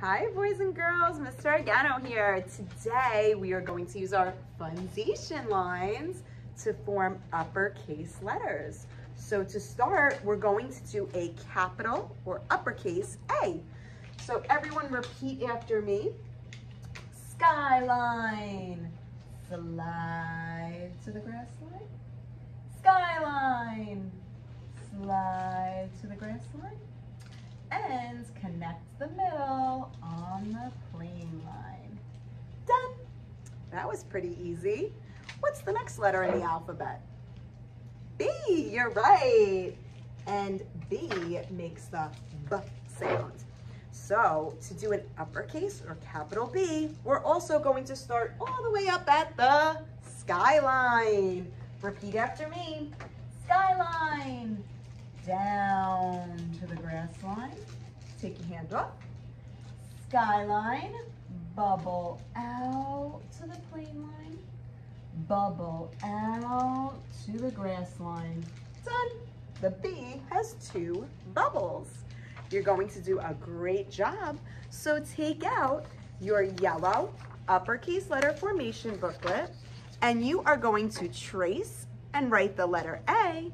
Hi boys and girls, Mr. Argano here. Today we are going to use our Fundation lines to form uppercase letters. So to start, we're going to do a capital or uppercase A. So everyone repeat after me. Skyline, slide to the grass line. Skyline, slide to the grass line and connect the middle on the plane line. Done. That was pretty easy. What's the next letter in the alphabet? B, you're right. And B makes the B sound. So to do an uppercase or capital B, we're also going to start all the way up at the skyline. Repeat after me. Skyline. Down line. Take your hand up, Skyline. Bubble out to the plane line. Bubble out to the grass line. Done. The B has two bubbles. You're going to do a great job. So take out your yellow uppercase letter formation booklet and you are going to trace and write the letter A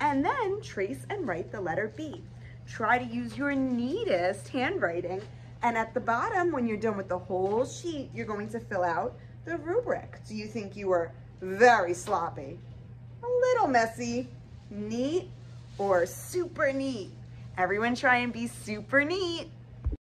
and then trace and write the letter B. Try to use your neatest handwriting and at the bottom when you're done with the whole sheet you're going to fill out the rubric. Do you think you were very sloppy? A little messy, neat, or super neat? Everyone try and be super neat.